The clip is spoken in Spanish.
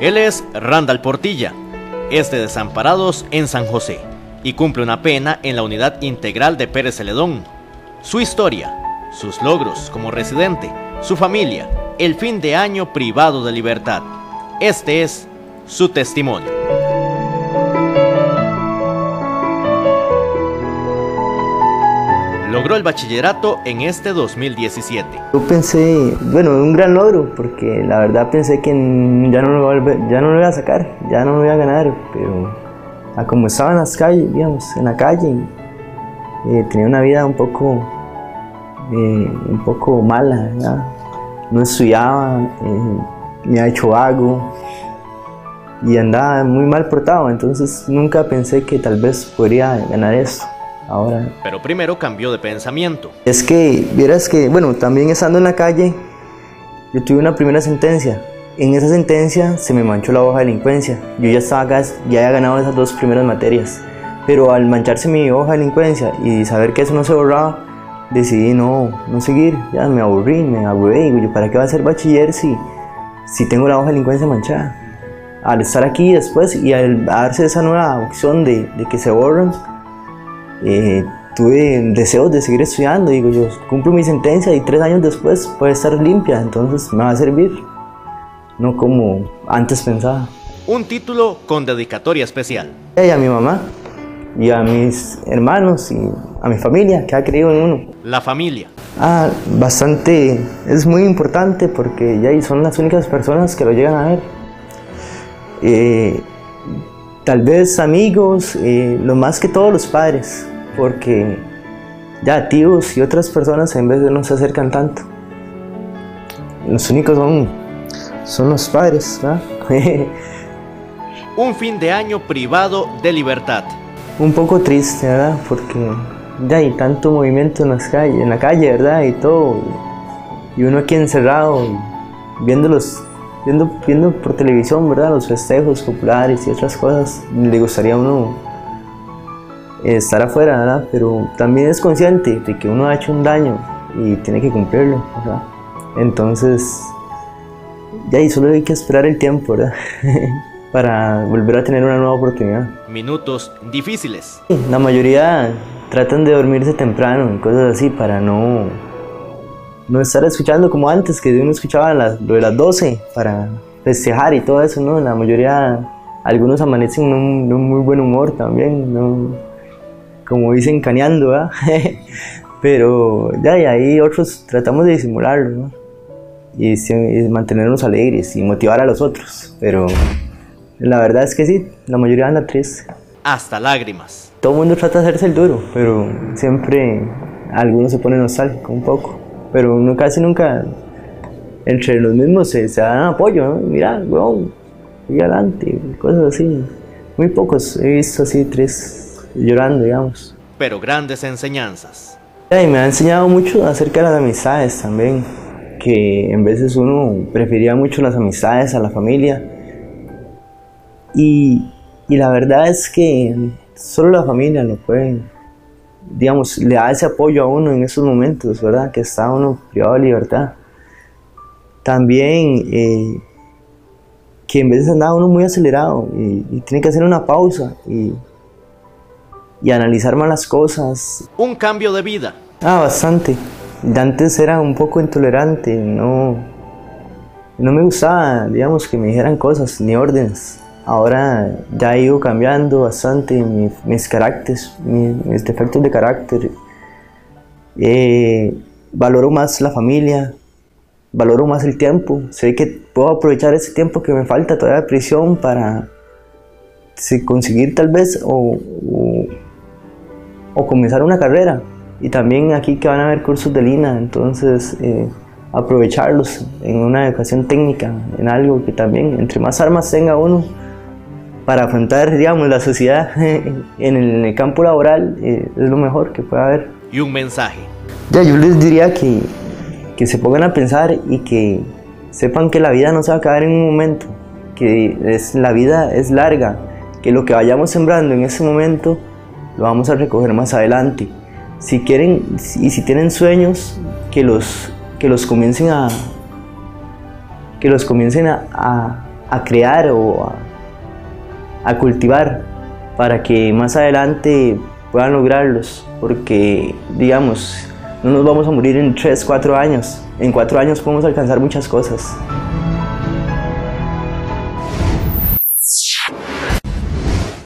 Él es Randall Portilla, es de Desamparados en San José y cumple una pena en la unidad integral de Pérez Celedón. Su historia, sus logros como residente, su familia, el fin de año privado de libertad. Este es su testimonio. Logró el bachillerato en este 2017. Yo pensé, bueno, un gran logro, porque la verdad pensé que ya no lo, ya no lo iba a sacar, ya no lo iba a ganar, pero a como estaba en las calles, digamos, en la calle, eh, tenía una vida un poco, eh, un poco mala, no estudiaba, eh, me ha hecho vago y andaba muy mal portado, entonces nunca pensé que tal vez podría ganar eso ahora. Pero primero cambió de pensamiento. Es que, vieras que, bueno, también estando en la calle, yo tuve una primera sentencia. En esa sentencia se me manchó la hoja de delincuencia. Yo ya estaba acá, ya había ganado esas dos primeras materias. Pero al mancharse mi hoja de delincuencia y saber que eso no se borraba, decidí no, no seguir. Ya me aburrí, me aburrí. Digo, ¿para qué va a ser bachiller si, si tengo la hoja de delincuencia manchada? Al estar aquí después y al darse esa nueva opción de, de que se borran, eh, tuve deseos de seguir estudiando. Digo, yo cumplo mi sentencia y tres años después puede estar limpia, entonces me va a servir. No como antes pensaba. Un título con dedicatoria especial. Y a mi mamá, y a mis hermanos, y a mi familia que ha creído en uno. La familia. Ah, bastante, es muy importante porque ya son las únicas personas que lo llegan a ver. Eh, tal vez amigos, eh, lo más que todos los padres, porque ya tíos y otras personas en vez de no se acercan tanto. Los únicos son, son los padres. Un fin de año privado de libertad. Un poco triste, ¿verdad? Porque ya hay tanto movimiento en, las calles, en la calle, ¿verdad? Y todo. Y uno aquí encerrado, viendo los viendo, viendo por televisión, ¿verdad? Los festejos populares y otras cosas, le gustaría a uno estar afuera, ¿verdad? Pero también es consciente de que uno ha hecho un daño y tiene que cumplirlo, ¿verdad? Entonces, ya y solo hay que esperar el tiempo, ¿verdad? Para volver a tener una nueva oportunidad. Minutos difíciles. La mayoría tratan de dormirse temprano y cosas así para no no estar escuchando como antes, que uno escuchaba las, lo de las 12 para festejar y todo eso, ¿no? La mayoría, algunos amanecen en un, muy buen humor también, ¿no? Como dicen, caneando, ¿verdad? Pero ya, y ahí otros tratamos de disimularlo, ¿no? Y, y, mantenernos alegres y motivar a los otros, pero la verdad es que sí, la mayoría anda triste. Hasta lágrimas. Todo el mundo trata de hacerse el duro, pero siempre algunos se ponen nostálgico un poco pero uno casi nunca entre los mismos se, dan apoyo, ¿no? Mira, weón, sigue adelante, cosas así. Muy pocos he visto así tres llorando, digamos. Pero grandes enseñanzas. Y me ha enseñado mucho acerca de las amistades también, que en veces uno prefería mucho las amistades a la familia. Y, y la verdad es que solo la familia lo puede digamos, le da ese apoyo a uno en esos momentos, ¿verdad? Que está uno privado de libertad. También eh, que en veces anda uno muy acelerado y, tiene que hacer una pausa y, y analizar más las cosas. Un cambio de vida. Ah, bastante. De antes era un poco intolerante, no, no me gustaba, digamos, que me dijeran cosas ni órdenes. Ahora ya he ido cambiando bastante mis caracteres, mis, defectos de carácter. Eh, valoro más la familia, valoro más el tiempo. Sé que puedo aprovechar ese tiempo que me falta todavía de prisión para conseguir tal vez o, o, comenzar una carrera. Y también aquí que van a haber cursos de Lina, entonces eh, aprovecharlos en una educación técnica, en algo que también, entre más armas tenga uno, para afrontar, digamos, la sociedad en el, campo laboral eh, es lo mejor que puede haber. Y un mensaje. Ya, yo les diría que, que se pongan a pensar y que sepan que la vida no se va a acabar en un momento, que es, la vida es larga, que lo que vayamos sembrando en ese momento lo vamos a recoger más adelante. si quieren y si tienen sueños, que los, que los comiencen a que los comiencen a, a, crear o a, a cultivar para que más adelante puedan lograrlos, porque digamos, no nos vamos a morir en 3, 4 años, en 4 años podemos alcanzar muchas cosas.